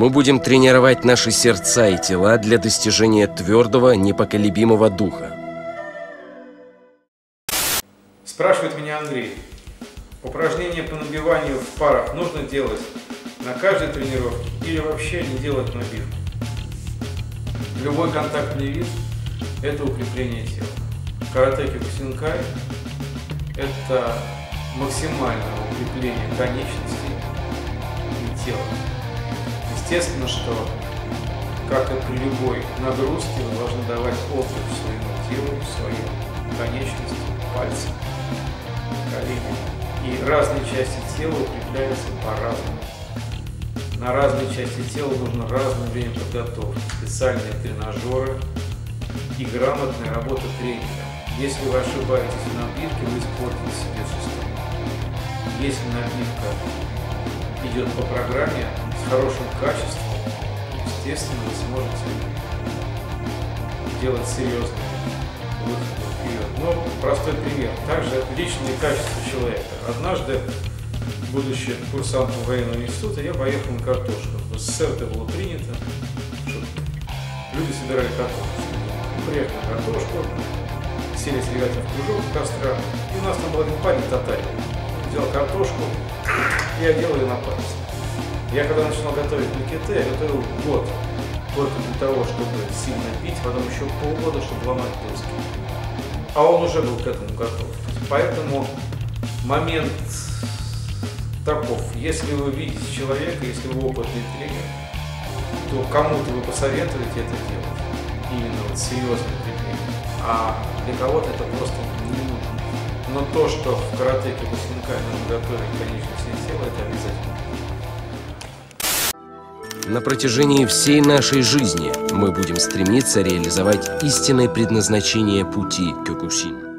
Мы будем тренировать наши сердца и тела для достижения твердого, непоколебимого духа. Спрашивает меня Андрей. Упражнения по набиванию в парах нужно делать на каждой тренировке или вообще не делать набивку? Любой контактный вид – это укрепление тела. Карате Кюксинкай – это максимальное укрепление конечностей и тела. Естественно, что, как и при любой нагрузке, вы должны давать отдых своему телу, своим конечностям, пальцам, коленям. И разные части тела укрепляются по-разному. На разные части тела нужно разное время подготовки, специальные тренажеры и грамотная работа тренера. Если вы ошибаетесь в набивке, вы испортите себе сустав. Если набивка идет по программе, с хорошим качеством, естественно, вы сможете делать серьезные выходы вперед. Но простой пример. Также личные качества человека. Однажды, будучи курсантом военного института, я поехал на картошку. В СССР это было принято, что люди собирали картошку. Приехал на картошку, сели с ребятами в кружок костра, и у нас там был один парень татарин. Взял картошку и одел ее на палец. Я когда начинал готовить букеты, я готовил год только для того, чтобы сильно бить, потом еще полгода, чтобы ломать доски. А он уже был к этому готов. Поэтому момент таков. Если вы видите человека, если вы опытный тренер, то кому-то вы посоветуете это делать. Именно вот серьезное укрепление. А для кого-то это просто не нужно. Но то, что в карате Кибусинкай нужно готовить конечности тела, это обязательно. На протяжении всей нашей жизни мы будем стремиться реализовать истинное предназначение пути Кёкусин.